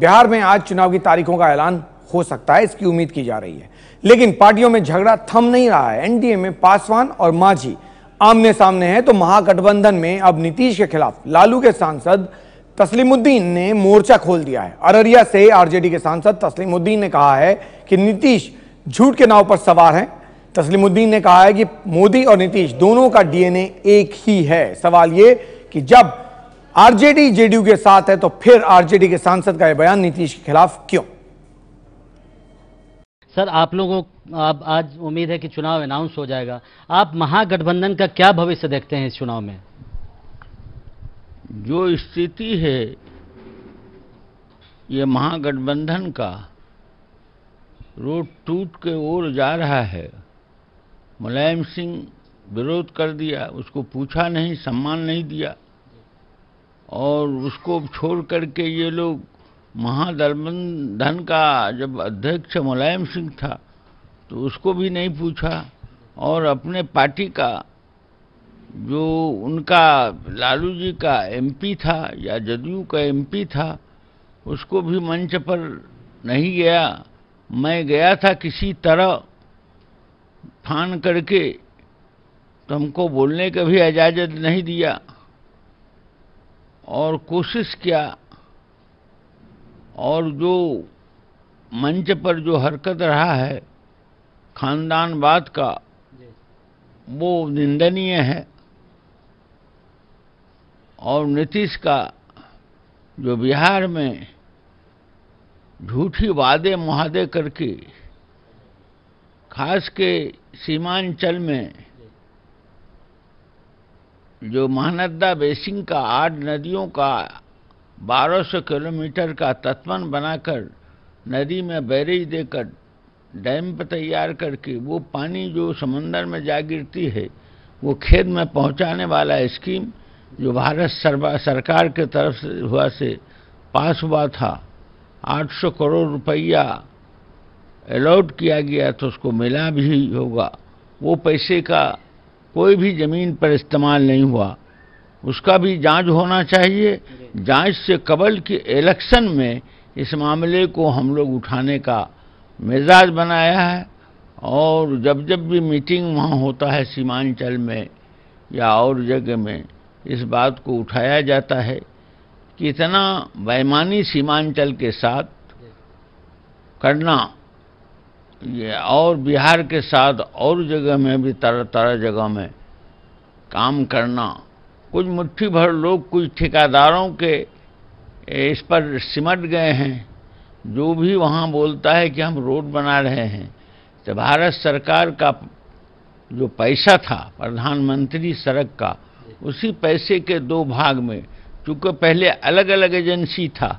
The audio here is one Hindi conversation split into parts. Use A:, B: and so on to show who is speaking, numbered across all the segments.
A: बिहार में आज चुनाव की तारीखों का ऐलान हो सकता है, इसकी उम्मीद की जा रही है। लेकिन पार्टियों में झगड़ा थम नहीं रहा है। एनडीए में पासवान और मांझी आमने सामने हैं तो महागठबंधन में अब नीतीश के खिलाफ लालू के सांसद तस्लीमुद्दीन ने मोर्चा खोल दिया है। अररिया से आरजेडी के सांसद तस्लीमुद्दीन ने कहा है कि नीतीश झूठ के नाव पर सवार हैं। तस्लीमुद्दीन ने कहा है कि मोदी और नीतीश दोनों का डीएनए एक ही है। सवाल ये कि जब आरजेडी जेडीयू के साथ है तो फिर आरजेडी के सांसद का यह बयान नीतीश के खिलाफ क्यों?
B: सर आप लोगों आप आज उम्मीद है कि चुनाव अनाउंस हो जाएगा। आप महागठबंधन का क्या भविष्य देखते हैं इस चुनाव में?
C: जो स्थिति है ये महागठबंधन का रोड टूट के ओर जा रहा है। मुलायम सिंह विरोध कर दिया उसको पूछा नहीं सम्मान नहीं दिया। और उसको छोड़ करके ये लोग महागठबंधन का जब अध्यक्ष मुलायम सिंह था तो उसको भी नहीं पूछा। और अपने पार्टी का जो उनका लालू जी का एमपी था या जदयू का एमपी था, उसको भी मंच पर नहीं गया। मैं गया था किसी तरह फान करके तो हमको बोलने का भी इजाज़त नहीं दिया। और कोशिश किया और जो मंच पर जो हरकत रहा है खानदानवाद का वो निंदनीय है। और नीतीश का जो बिहार में झूठी वादे मुहादे करके खास के सीमांचल में जो महानदा बेसिन का आठ नदियों का 1200 किलोमीटर का तत्वन बनाकर नदी में बैरेज देकर डैम पर तैयार करके वो पानी जो समंदर में जा गिरती है, वो खेत में पहुँचाने वाला स्कीम जो भारत सरकार के तरफ़ से हुआ से पास हुआ था। 800 करोड़ रुपया अलॉट किया गया तो उसको मिला भी होगा। वो पैसे का कोई भी ज़मीन पर इस्तेमाल नहीं हुआ। उसका भी जाँच होना चाहिए। जाँच से कबल कि इलेक्शन में इस मामले को हम लोग उठाने का मिजाज बनाया है और जब जब भी मीटिंग वहाँ होता है सीमांचल में या और जगह में इस बात को उठाया जाता है कि इतना बेईमानी सीमांचल के साथ करना ये और बिहार के साथ और जगह में भी तरह तरह जगह में काम करना, कुछ मुट्ठी भर लोग कुछ ठेकेदारों के इस पर सिमट गए हैं, जो भी वहाँ बोलता है कि हम रोड बना रहे हैं। तो भारत सरकार का जो पैसा था, प्रधानमंत्री सड़क का, उसी पैसे के दो भाग में, चूँकि पहले अलग अलग एजेंसी था,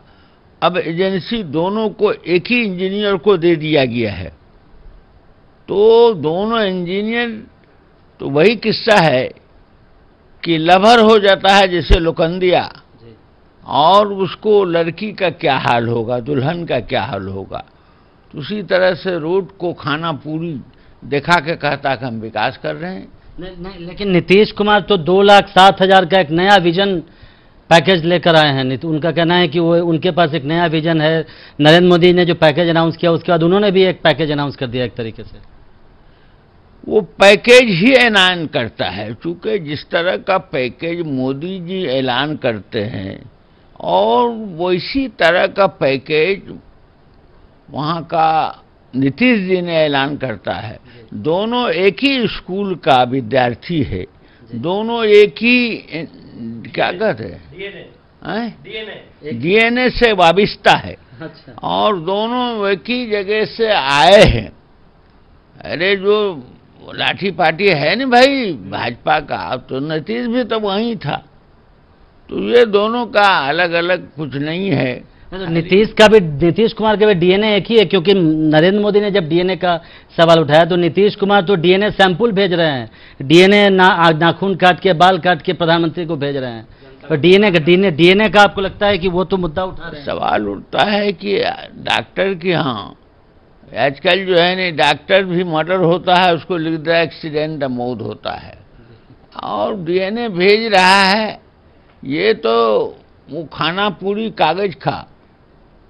C: अब एजेंसी दोनों को एक ही इंजीनियर को दे दिया गया है। तो दोनों इंजीनियर तो वही किस्सा है कि लभर हो जाता है जैसे लुकंदिया और उसको लड़की का क्या हाल होगा दुल्हन का क्या हाल होगा? तो उसी तरह से रोड को खाना पूरी दिखा के कहता कि हम विकास कर रहे हैं।
B: नहीं, नहीं लेकिन नीतीश कुमार तो दो लाख सात हज़ार का एक नया विजन पैकेज लेकर आए हैं। तो उनका कहना है कि वो उनके पास एक नया विजन है। नरेंद्र मोदी ने जो पैकेज अनाउंस किया उसके बाद उन्होंने भी एक पैकेज अनाउंस कर दिया एक तरीके से।
C: वो पैकेज ही ऐलान करता है चूँकि जिस तरह का पैकेज मोदी जी ऐलान करते हैं और वैसी तरह का पैकेज वहाँ का नीतीश जी ने ऐलान करता है। दोनों एक ही स्कूल का विद्यार्थी है। दोनों एक ही क्या कहते हैं। डीएनए से वाबिस्ता है।
B: अच्छा।
C: और दोनों एक ही जगह से आए हैं। अरे जो लाठी पार्टी है ना भाई भाजपा का तो नीतीश भी तो वहीं था। तो ये दोनों का अलग अलग कुछ नहीं है।
B: तो नीतीश का भी नीतीश कुमार का भी डीएनए एक ही है क्योंकि नरेंद्र मोदी ने जब डीएनए का सवाल उठाया तो नीतीश कुमार तो डीएनए सैंपल भेज रहे हैं। डीएनए ना, नाखून काट के बाल काट के प्रधानमंत्री को भेज रहे हैं। तो डीएनए का डीएनए डीएनए का आपको लगता है कि वो तो मुद्दा उठा रहे हैं?
C: सवाल उठता है कि डॉक्टर की हाँ आजकल जो है नहीं डॉक्टर भी मर्डर होता है, उसको लिख दिया एक्सीडेंट मौत होता है। और डीएनए भेज रहा है, ये तो वो खाना पूरी कागज़ खा।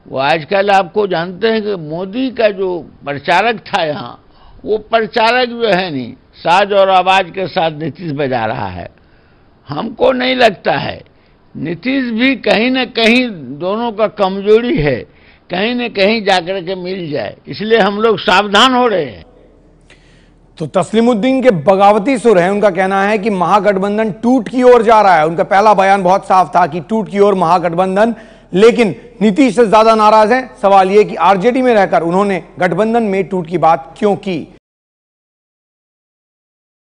C: वो आजकल आपको जानते हैं कि मोदी का जो प्रचारक था यहाँ, वो प्रचारक जो है नहीं साज और आवाज़ के साथ नीतीश बजा रहा है। हमको नहीं लगता है। नीतीश भी कहीं ना कहीं दोनों का कमज़ोरी है। कहीं न कहीं जाकर के मिल जाए। इसलिए हम लोग सावधान हो रहे हैं।
A: तो तस्लीमुद्दीन के बगावती सुर हैं। उनका कहना है कि महागठबंधन टूट की ओर जा रहा है। उनका पहला बयान बहुत साफ़ था कि टूट की ओर महागठबंधन। लेकिन नीतीश से ज़्यादा नाराज़ है। सवाल यह कि आरजेडी में रहकर उन्होंने गठबंधन में टूट की बात क्यों की?